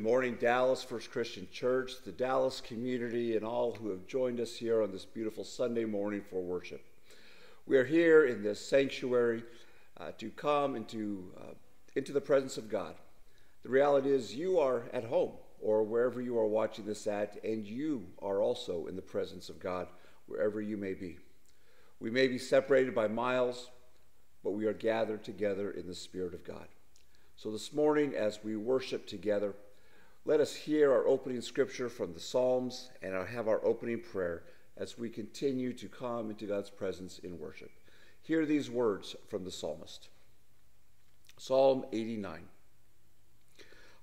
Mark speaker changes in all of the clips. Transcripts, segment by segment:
Speaker 1: Good morning, Dallas First Christian Church, the Dallas community, and all who have joined us here on this beautiful Sunday morning for worship. We are here in this sanctuary uh, to come into, uh, into the presence of God. The reality is, you are at home or wherever you are watching this at, and you are also in the presence of God wherever you may be. We may be separated by miles, but we are gathered together in the Spirit of God. So this morning, as we worship together, let us hear our opening scripture from the Psalms and have our opening prayer as we continue to come into God's presence in worship. Hear these words from the psalmist Psalm 89.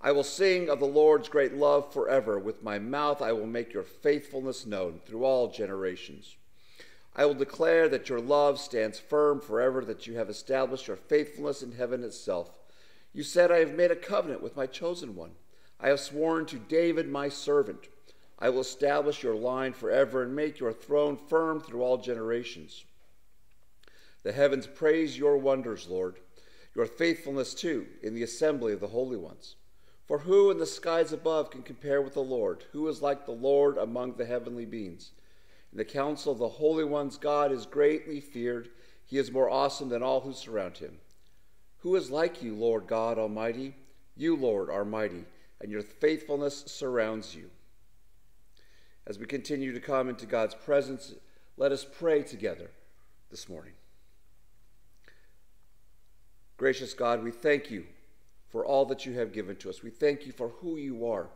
Speaker 1: I will sing of the Lord's great love forever. With my mouth I will make your faithfulness known through all generations. I will declare that your love stands firm forever, that you have established your faithfulness in heaven itself. You said, I have made a covenant with my chosen one. I have sworn to David, my servant. I will establish your line forever and make your throne firm through all generations. The heavens praise your wonders, Lord, your faithfulness too, in the assembly of the holy ones. For who in the skies above can compare with the Lord? Who is like the Lord among the heavenly beings? In the council of the holy ones, God is greatly feared. He is more awesome than all who surround him. Who is like you, Lord God Almighty? You, Lord, are mighty, and your faithfulness surrounds you. As we continue to come into God's presence, let us pray together this morning. Gracious God, we thank you for all that you have given to us. We thank you for who you are,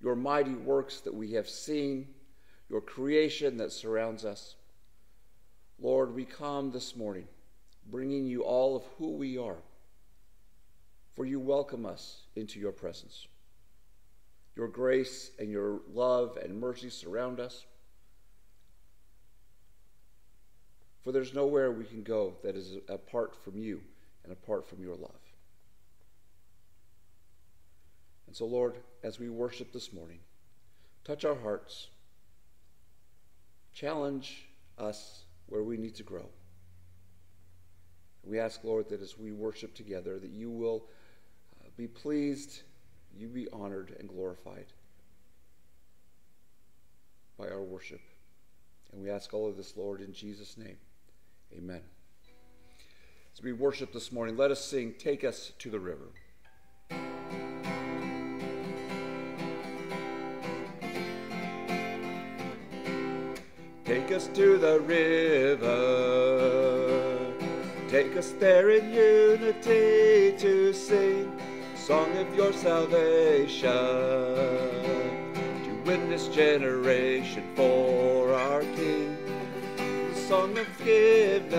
Speaker 1: your mighty works that we have seen, your creation that surrounds us. Lord, we come this morning bringing you all of who we are for you welcome us into your presence. Your grace and your love and mercy surround us. For there's nowhere we can go that is apart from you and apart from your love. And so, Lord, as we worship this morning, touch our hearts, challenge us where we need to grow. We ask, Lord, that as we worship together, that you will uh, be pleased, you be honored and glorified by our worship. And we ask all of this, Lord, in Jesus' name. Amen. As we worship this morning, let us sing Take Us to the River. Take us to the river. Take us there in unity to sing song of your salvation to win this generation for our King. Song of forgiveness,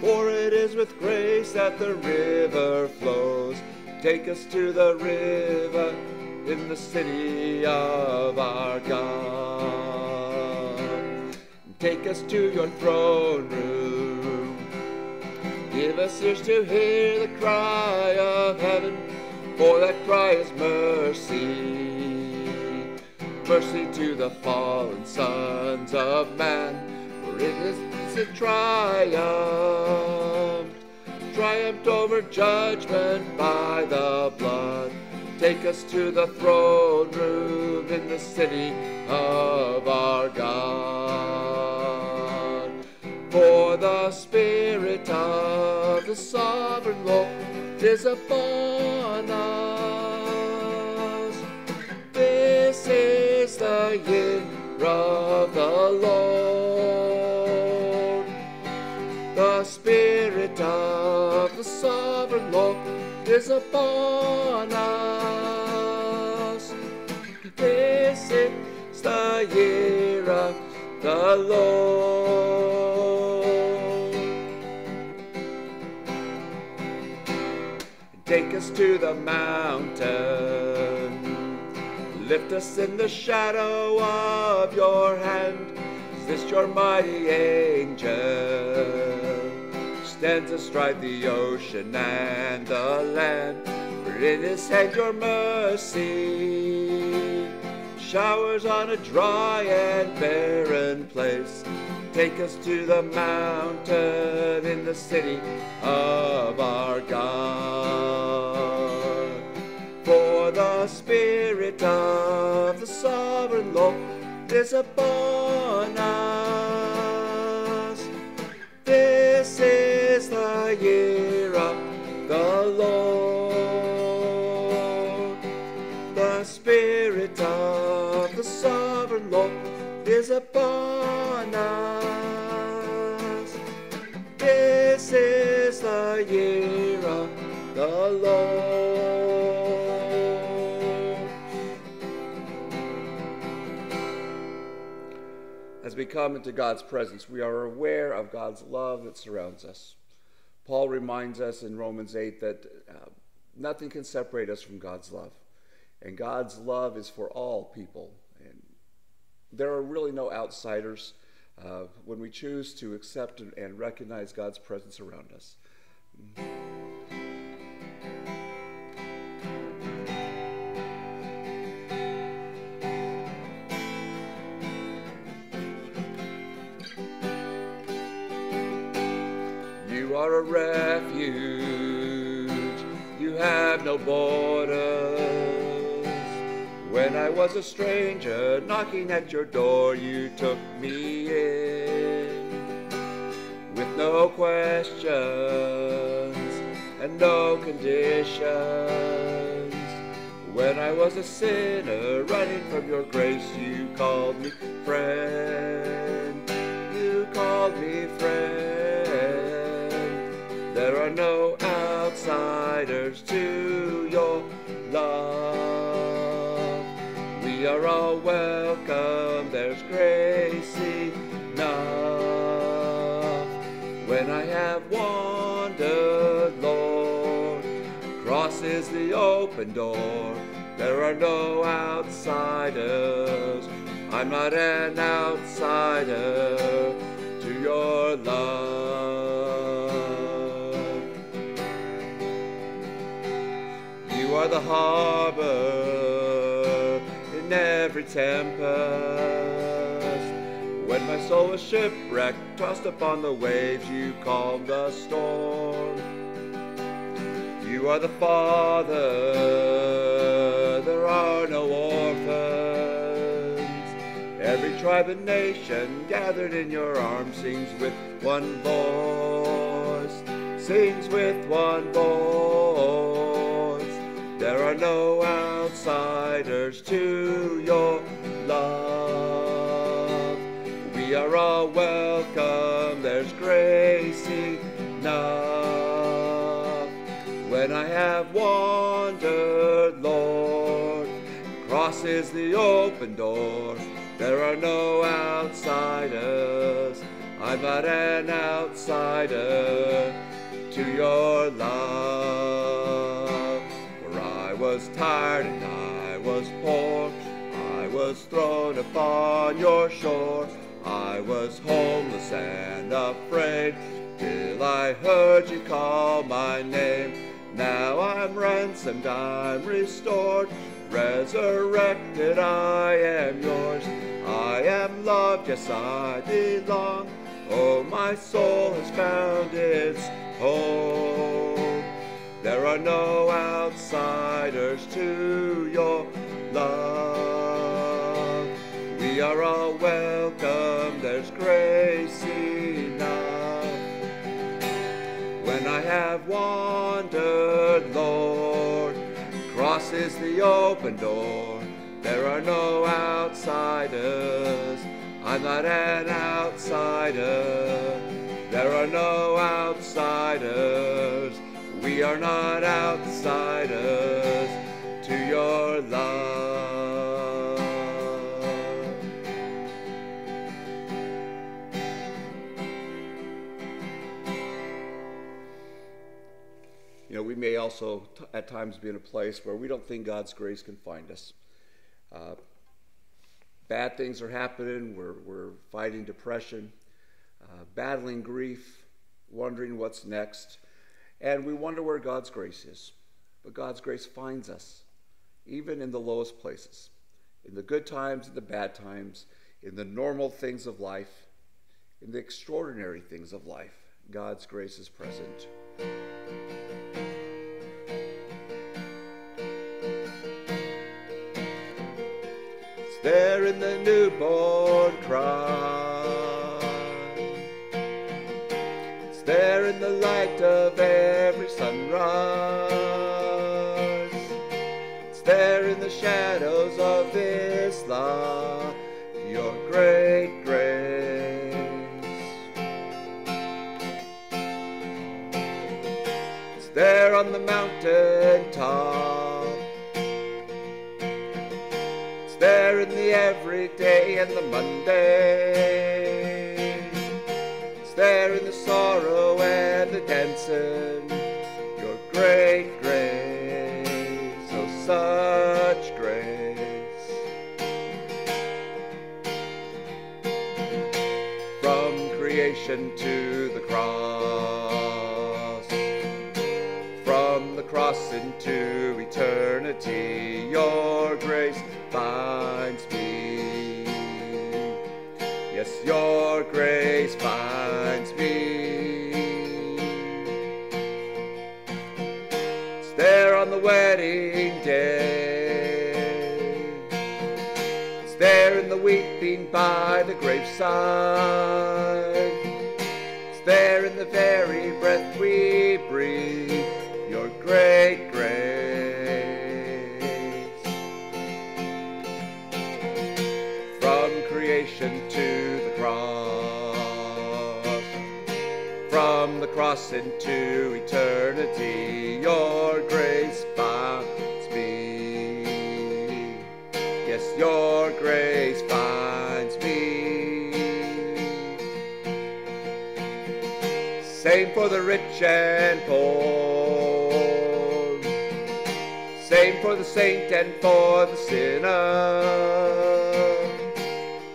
Speaker 1: for it is with grace that the river flows. Take us to the river in the city of our God. Take us to your throne room Give us ears to hear the cry of heaven, for that cry is mercy. Mercy to the fallen sons of man, for it is a triumph. Triumphed over judgment by the blood. Take us to the throne room in the city of our God. For the Spirit of the sovereign Lord is upon us. This is the year of the Lord. The Spirit of the sovereign Lord is upon us. This is the year of the Lord. Take us to the mountain. Lift us in the shadow of your hand. Is this your mighty angel? Stands astride the ocean and the land. For in his hand your mercy showers on a dry and barren place. Take us to the mountain in the city of our God. For the Spirit of the sovereign Lord is upon us. As we come into God's presence, we are aware of God's love that surrounds us. Paul reminds us in Romans 8 that uh, nothing can separate us from God's love. And God's love is for all people. And there are really no outsiders uh, when we choose to accept and, and recognize God's presence around us. You are a refuge, you have no borders. When I was a stranger knocking at your door, you took me in with no questions and no conditions. When I was a sinner running from your grace, you called me friend. You called me friend. No outsiders to your love. We are all welcome, there's grace enough. When I have wandered, Lord, cross is the open door. There are no outsiders. I'm not an outsider harbor in every tempest. When my soul was shipwrecked, tossed upon the waves, you calmed the storm. You are the Father, there are no orphans. Every tribe and nation gathered in your arms sings with one voice, sings with one voice. There are no outsiders to your love. We are all welcome, there's grace enough. When I have wandered, Lord, cross is the open door. There are no outsiders. I'm not an outsider to your love. Was tired and I was poor. I was thrown upon your shore. I was homeless and afraid till I heard you call my name. Now I'm ransomed, I'm restored, resurrected, I am yours. I am loved, yes, I belong. Oh, my soul has found its home. There are no outsiders to your love. We are all welcome, there's grace enough. When I have wandered, Lord, cross is the open door. There are no outsiders. I'm not an outsider. There are no outsiders. We are not outsiders to your love. You know, we may also at times be in a place where we don't think God's grace can find us. Uh, bad things are happening. We're, we're fighting depression, uh, battling grief, wondering what's next. And we wonder where God's grace is. But God's grace finds us, even in the lowest places, in the good times and the bad times, in the normal things of life, in the extraordinary things of life. God's grace is present. It's there in the newborn cry. It's there in the light of and the Monday. It's there in the sorrow and the dancing. Wedding day. It's there in the weeping by the graveside. It's there in the very breath we breathe. Your great grace. From creation to the cross. From the cross into eternity, your for the rich and poor. Same for the saint and for the sinner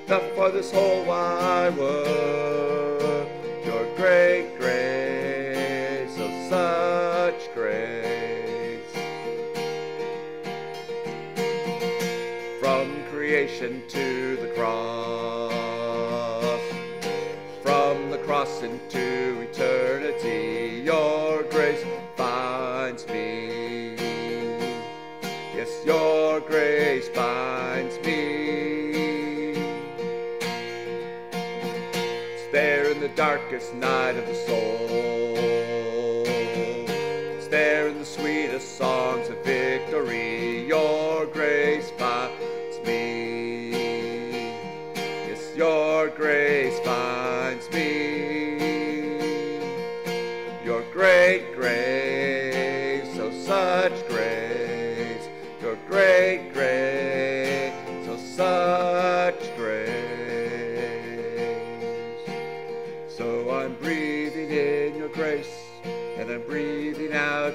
Speaker 1: enough for this whole wide world. Your great grace, oh such grace. From creation to the cross, darkest night of the soul.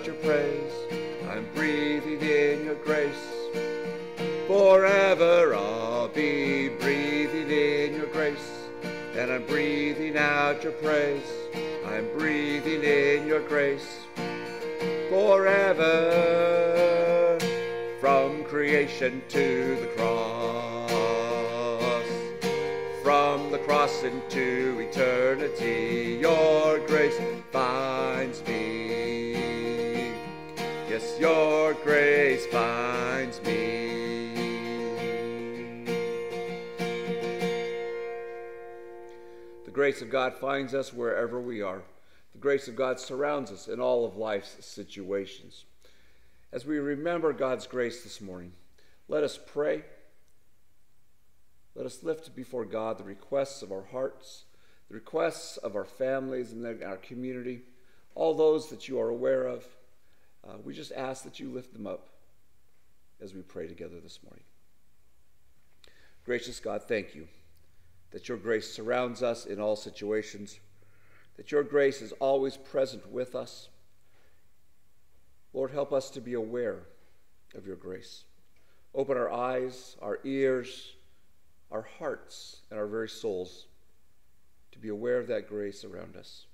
Speaker 1: Your praise. I'm breathing in your grace. Forever I'll be breathing in your grace, and I'm breathing out your praise. I'm breathing in your grace. Forever from creation to the cross from the cross into eternity. Your grace finds me. Your grace finds me. The grace of God finds us wherever we are. The grace of God surrounds us in all of life's situations. As we remember God's grace this morning, let us pray let us lift before God the requests of our hearts, the requests of our families and our community, all those that you are aware of. Uh, we just ask that you lift them up as we pray together this morning. Gracious God, thank you that your grace surrounds us in all situations, that your grace is always present with us. Lord, help us to be aware of your grace. Open our eyes, our ears, our hearts and our very souls to be aware of that grace around us.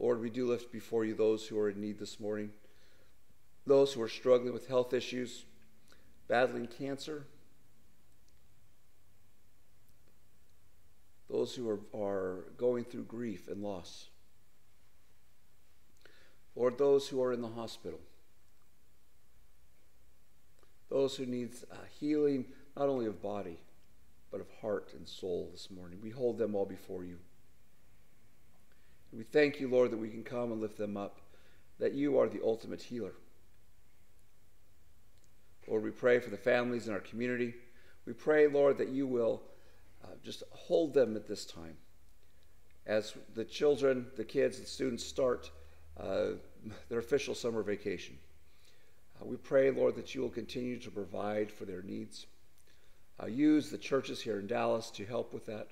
Speaker 1: Lord, we do lift before you those who are in need this morning, those who are struggling with health issues, battling cancer, those who are, are going through grief and loss. Lord, those who are in the hospital, those who need healing not only of body, but of heart and soul this morning. We hold them all before you. We thank you, Lord, that we can come and lift them up, that you are the ultimate healer. Lord, we pray for the families in our community. We pray, Lord, that you will uh, just hold them at this time. As the children, the kids, the students start uh, their official summer vacation. Uh, we pray, Lord, that you will continue to provide for their needs. Uh, use the churches here in Dallas to help with that.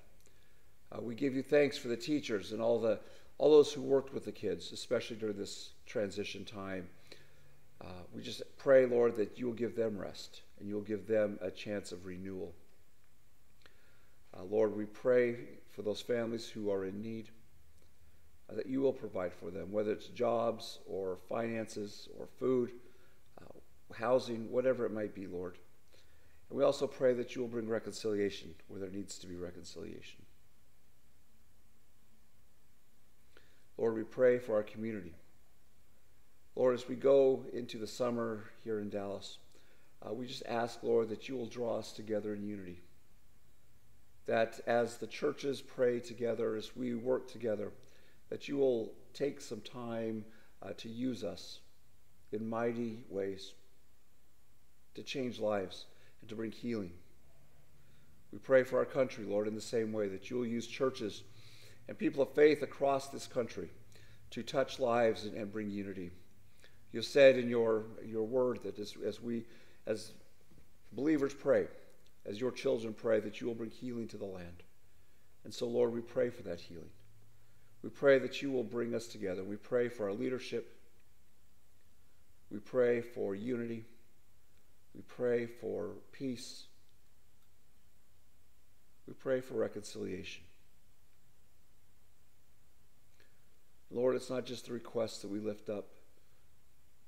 Speaker 1: Uh, we give you thanks for the teachers and all the all those who worked with the kids, especially during this transition time. Uh, we just pray, Lord, that you will give them rest and you'll give them a chance of renewal. Uh, Lord, we pray for those families who are in need, uh, that you will provide for them, whether it's jobs or finances or food, uh, housing, whatever it might be, Lord. And we also pray that you will bring reconciliation where there needs to be reconciliation. Lord, we pray for our community. Lord, as we go into the summer here in Dallas, uh, we just ask, Lord, that you will draw us together in unity. That as the churches pray together, as we work together, that you will take some time uh, to use us in mighty ways to change lives and to bring healing. We pray for our country, Lord, in the same way that you will use churches and people of faith across this country to touch lives and, and bring unity. You said in your, your word that as, as we, as believers pray, as your children pray, that you will bring healing to the land. And so, Lord, we pray for that healing. We pray that you will bring us together. We pray for our leadership. We pray for unity. We pray for peace. We pray for reconciliation. Lord, it's not just the requests that we lift up,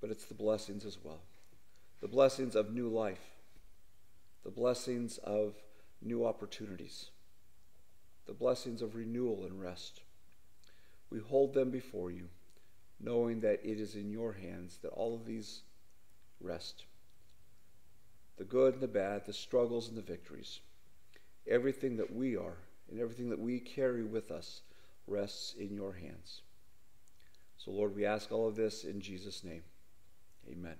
Speaker 1: but it's the blessings as well. The blessings of new life, the blessings of new opportunities, the blessings of renewal and rest. We hold them before you, knowing that it is in your hands that all of these rest. The good and the bad, the struggles and the victories, everything that we are and everything that we carry with us rests in your hands. So, Lord, we ask all of this in Jesus' name. Amen.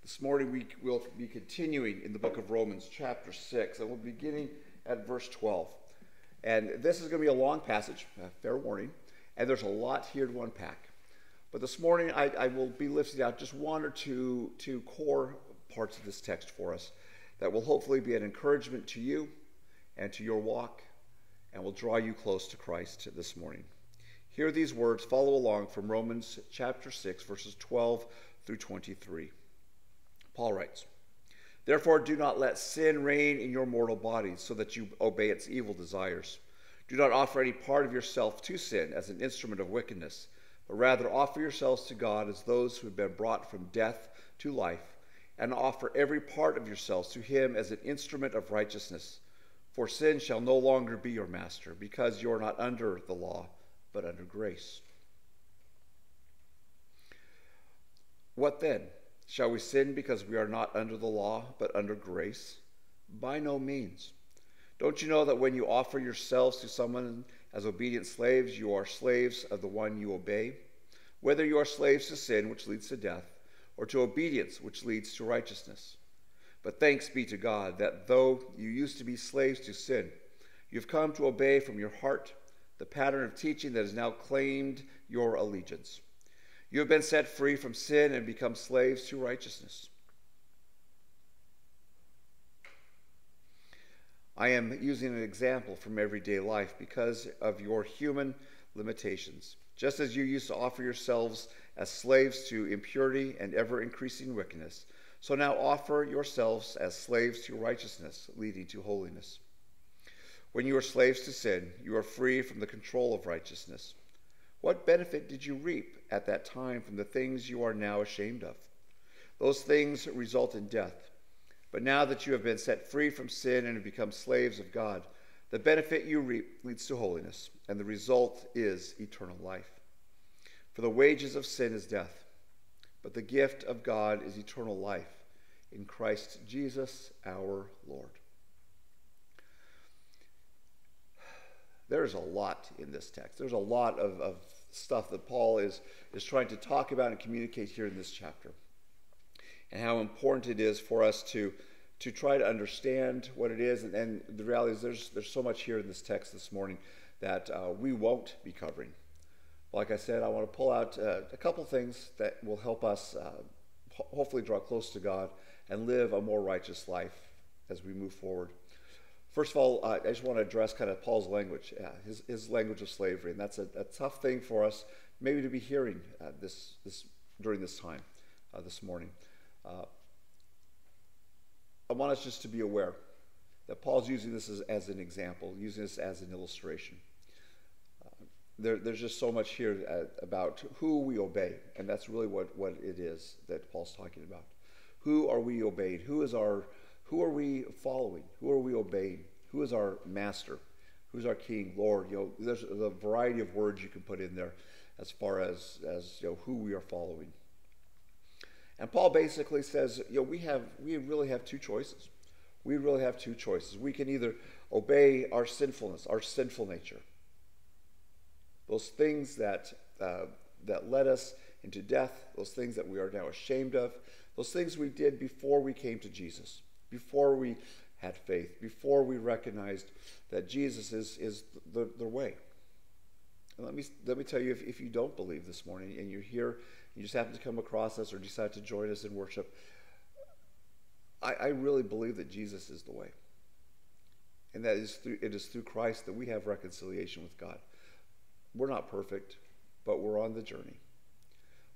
Speaker 1: This morning we will be continuing in the book of Romans, chapter 6, and we'll be beginning at verse 12. And this is going to be a long passage, uh, fair warning, and there's a lot here to unpack. But this morning I, I will be lifting out just one or two, two core parts of this text for us that will hopefully be an encouragement to you and to your walk and will draw you close to Christ this morning. Hear these words, follow along from Romans chapter 6, verses 12 through 23. Paul writes, Therefore, do not let sin reign in your mortal bodies so that you obey its evil desires. Do not offer any part of yourself to sin as an instrument of wickedness, but rather offer yourselves to God as those who have been brought from death to life, and offer every part of yourselves to Him as an instrument of righteousness. For sin shall no longer be your master, because you are not under the law, but under grace. What then? Shall we sin because we are not under the law, but under grace? By no means. Don't you know that when you offer yourselves to someone as obedient slaves, you are slaves of the one you obey? Whether you are slaves to sin, which leads to death, or to obedience, which leads to righteousness. But thanks be to God that though you used to be slaves to sin, you've come to obey from your heart the pattern of teaching that has now claimed your allegiance. You have been set free from sin and become slaves to righteousness. I am using an example from everyday life because of your human limitations. Just as you used to offer yourselves as slaves to impurity and ever increasing wickedness, so now offer yourselves as slaves to righteousness, leading to holiness. When you were slaves to sin, you were free from the control of righteousness. What benefit did you reap at that time from the things you are now ashamed of? Those things result in death. But now that you have been set free from sin and have become slaves of God, the benefit you reap leads to holiness, and the result is eternal life. For the wages of sin is death, but the gift of God is eternal life in Christ Jesus our Lord. There's a lot in this text. There's a lot of, of stuff that Paul is, is trying to talk about and communicate here in this chapter. And how important it is for us to, to try to understand what it is. And, and the reality is, there's, there's so much here in this text this morning that uh, we won't be covering. Like I said, I want to pull out uh, a couple things that will help us uh, ho- hopefully draw close to God and live a more righteous life as we move forward. First of all, uh, I just want to address kind of Paul's language, uh, his, his language of slavery, and that's a, a, tough thing for us maybe to be hearing uh, this, this during this time, uh, this morning. I want us just to be aware that Paul's using this as, as an example, using this as an illustration. Uh, there, there's just so much here about who we obey, and that's really what, what it is that Paul's talking about. Who are we obeyed? Who is our who are we following? Who are we obeying? Who is our master? Who's our king, Lord? You know, there's a variety of words you can put in there as far as, as you know, who we are following. And Paul basically says, you know, we have we really have two choices. We really have two choices. We can either obey our sinfulness, our sinful nature, those things that uh, that led us into death, those things that we are now ashamed of, those things we did before we came to Jesus before we had faith, before we recognized that Jesus is, is the, the way. And let me, let me tell you if, if you don't believe this morning and you're here, you just happen to come across us or decide to join us in worship, I, I really believe that Jesus is the way. And that is through, it is through Christ that we have reconciliation with God. We're not perfect, but we're on the journey,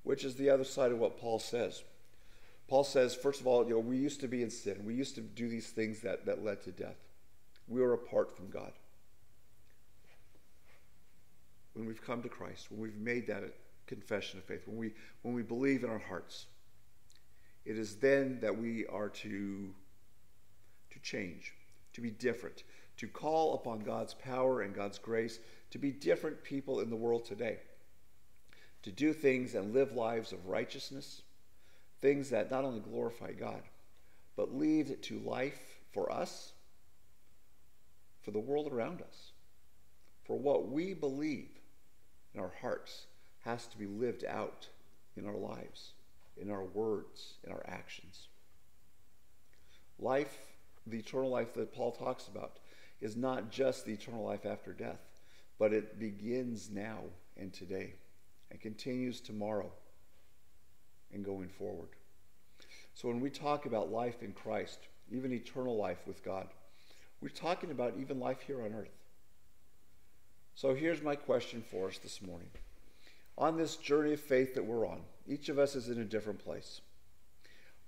Speaker 1: which is the other side of what Paul says. Paul says, first of all, you know, we used to be in sin. We used to do these things that, that led to death. We were apart from God. When we've come to Christ, when we've made that confession of faith, when we, when we believe in our hearts, it is then that we are to, to change, to be different, to call upon God's power and God's grace, to be different people in the world today, to do things and live lives of righteousness things that not only glorify God, but lead to life for us, for the world around us. For what we believe in our hearts has to be lived out in our lives, in our words, in our actions. Life, the eternal life that Paul talks about, is not just the eternal life after death, but it begins now and today and continues tomorrow and going forward. So when we talk about life in Christ, even eternal life with God, we're talking about even life here on earth. So here's my question for us this morning. On this journey of faith that we're on, each of us is in a different place.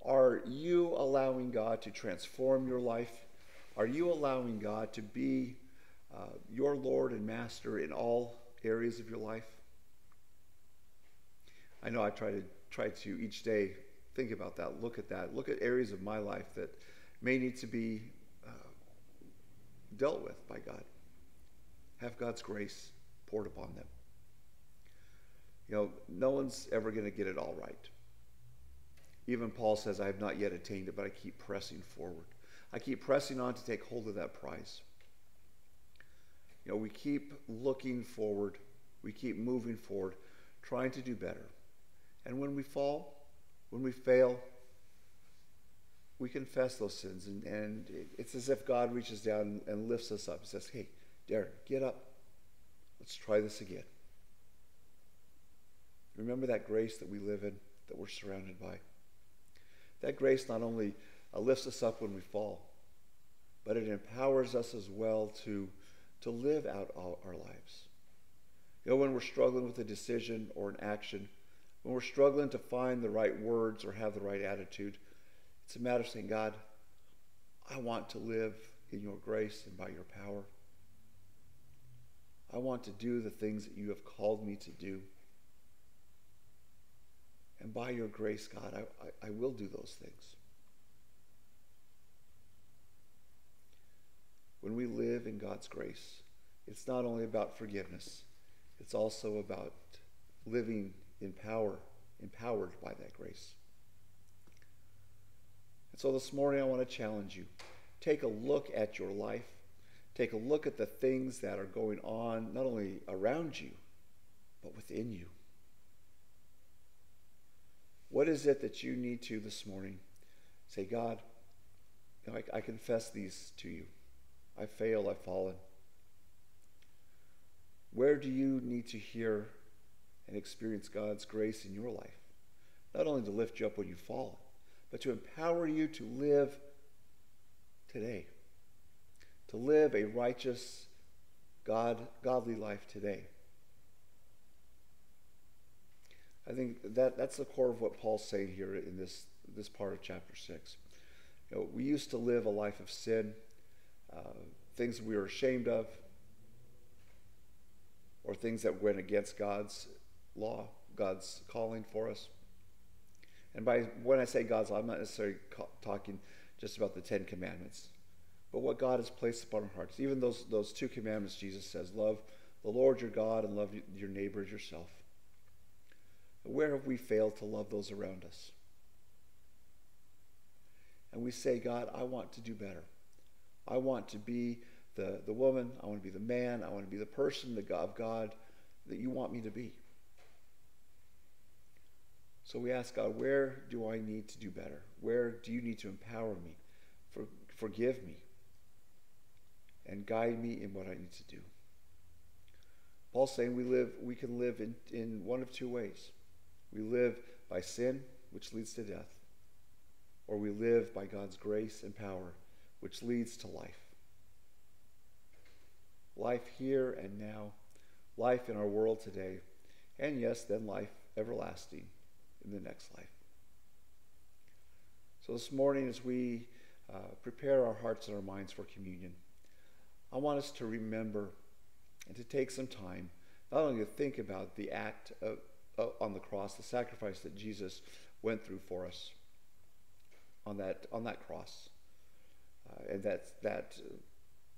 Speaker 1: Are you allowing God to transform your life? Are you allowing God to be uh, your Lord and Master in all areas of your life? I know I try to try to each day think about that, look at that, look at areas of my life that may need to be uh, dealt with by God. Have God's grace poured upon them. You know, no one's ever going to get it all right. Even Paul says, I have not yet attained it, but I keep pressing forward. I keep pressing on to take hold of that prize. You know, we keep looking forward, we keep moving forward, trying to do better. And when we fall, when we fail, we confess those sins, and, and it's as if God reaches down and lifts us up. He says, Hey, Darren, get up. Let's try this again. Remember that grace that we live in, that we're surrounded by. That grace not only uh, lifts us up when we fall, but it empowers us as well to, to live out all our lives. You know, when we're struggling with a decision or an action, when we're struggling to find the right words or have the right attitude, it's a matter of saying, God, I want to live in your grace and by your power. I want to do the things that you have called me to do. And by your grace, God, I, I, I will do those things. When we live in God's grace, it's not only about forgiveness, it's also about living in power, empowered by that grace. And so this morning I want to challenge you. Take a look at your life. Take a look at the things that are going on, not only around you, but within you. What is it that you need to this morning say, God, I, I confess these to you. I fail, I've fallen. Where do you need to hear and experience God's grace in your life? Not only to lift you up when you fall, but to empower you to live today, to live a righteous, God, godly life today. I think that, that's the core of what Paul's saying here in this, this part of chapter 6. You know, we used to live a life of sin, Uh, things we were ashamed of, or things that went against God's law, God's calling for us. And by when I say God's law, I'm not necessarily talking just about the Ten Commandments, but what God has placed upon our hearts. Even those, those two commandments, Jesus says, love the Lord your God and love your neighbor as yourself. Where have we failed to love those around us? And we say, God, I want to do better. I want to be the, the woman, I want to be the man, I want to be the person, the God of God that you want me to be. So we ask God, where do I need to do better? Where do you need to empower me? For, forgive me. And guide me in what I need to do. Paul's saying we live, we can live in, in one of two ways. We live by sin, which leads to death, or we live by God's grace and power, which leads to life. Life here and now, life in our world today, and yes, then life everlasting in the next life. So this morning, as we uh, prepare our hearts and our minds for communion, I want us to remember and to take some time not only to think about the act of, uh, on the cross, the sacrifice that Jesus went through for us on that on that cross, uh, and that that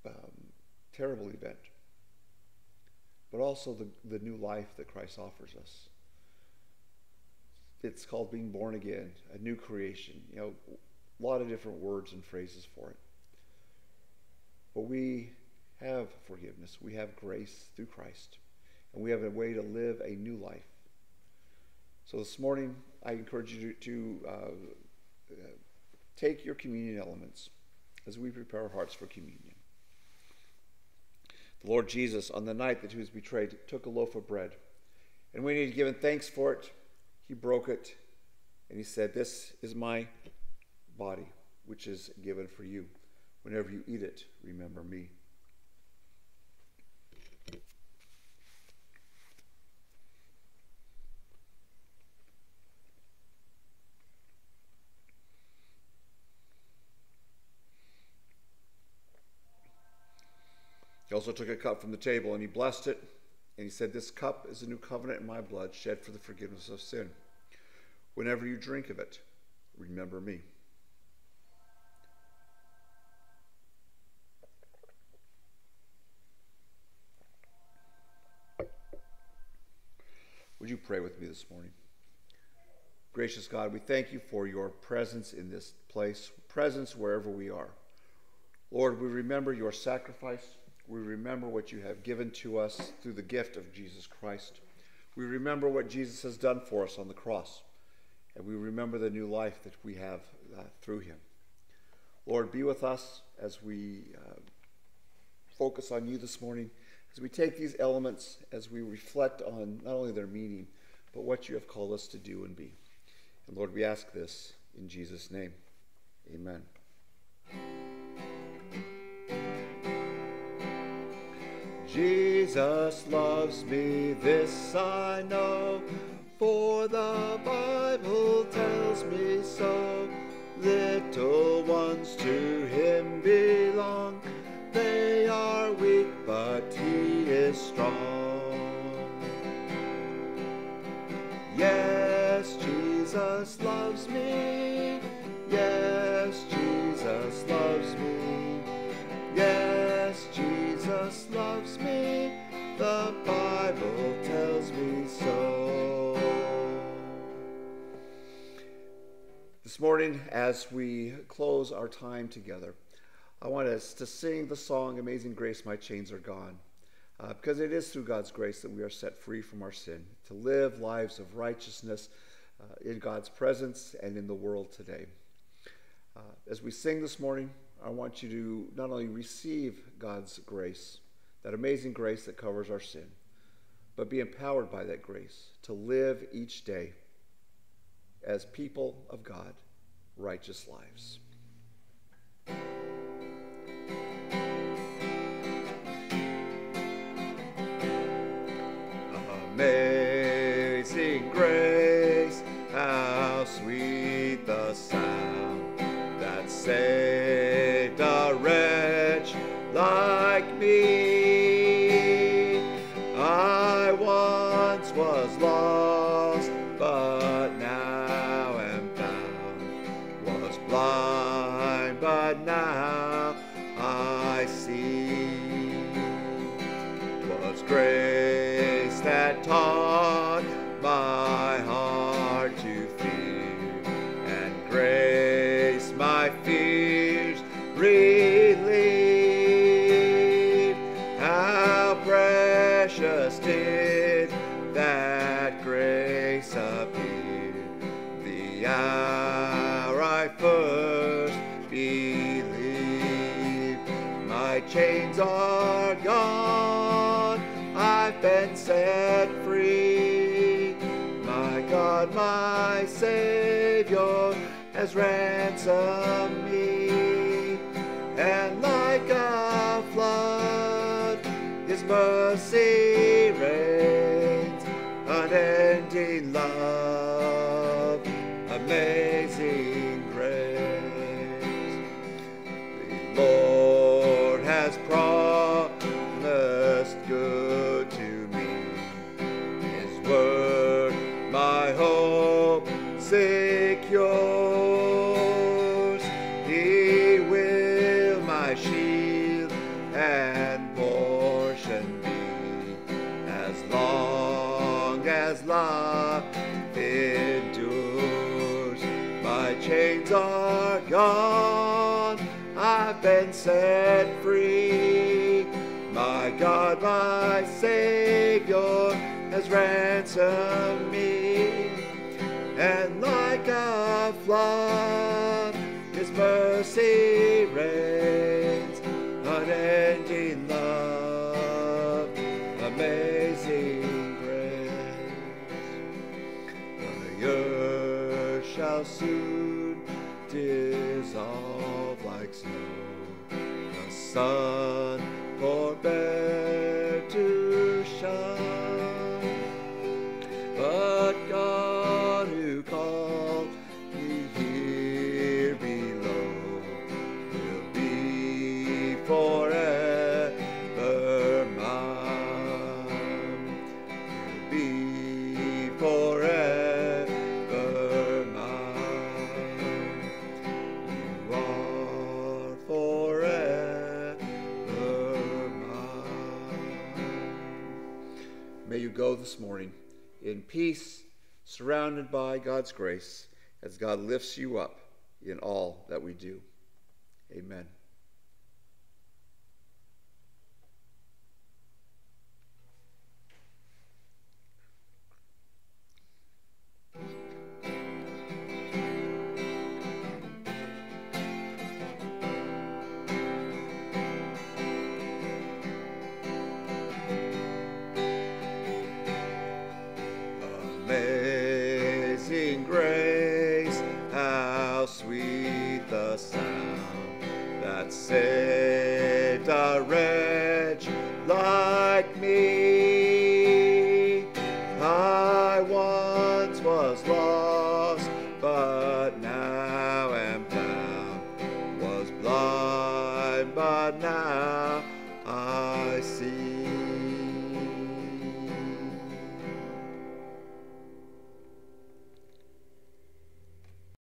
Speaker 1: um, terrible event, but also the, the new life that Christ offers us. It's called being born again, a new creation. You know, a lot of different words and phrases for it. But we have forgiveness. We have grace through Christ. And we have a way to live a new life. So this morning, I encourage you to, to uh, uh, take your communion elements as we prepare our hearts for communion. The Lord Jesus, on the night that he was betrayed, took a loaf of bread. And when he had given thanks for it, he broke it and he said, This is my body, which is given for you. Whenever you eat it, remember me. Also took a cup from the table and he blessed it. And he said, This cup is a new covenant in my blood, shed for the forgiveness of sin. Whenever you drink of it, remember me. Would you pray with me this morning? Gracious God, we thank you for your presence in this place, presence wherever we are. Lord, we remember your sacrifice we remember what you have given to us through the gift of Jesus Christ. We remember what Jesus has done for us on the cross. And we remember the new life that we have uh, through him. Lord, be with us as we uh, focus on you this morning, as we take these elements, as we reflect on not only their meaning, but what you have called us to do and be. And Lord, we ask this in Jesus' name. Amen. Jesus loves me, this I know, for the Bible tells me so. Little ones to him belong, they are weak, but he is strong. Yes, Jesus loves me, Morning, as we close our time together, I want us to sing the song Amazing Grace, My Chains Are Gone. Uh, because it is through God's grace that we are set free from our sin, to live lives of righteousness uh, in God's presence and in the world today. Uh, as we sing this morning, I want you to not only receive God's grace, that amazing grace that covers our sin, but be empowered by that grace to live each day as people of God righteous lives. Amazing grace, how sweet the sound that saved precious did that grace appear the hour I first believed. My chains are gone, I've been set free. My God, my Savior has ransomed mercy chains are gone, I've been set free. My God, my Savior has ransomed me, and like a flood, His mercy rains, unending love, amazing grace. The earth shall soon The sun forbear May you go this morning in peace, surrounded by God's grace, as God lifts you up in all that we do. Amen.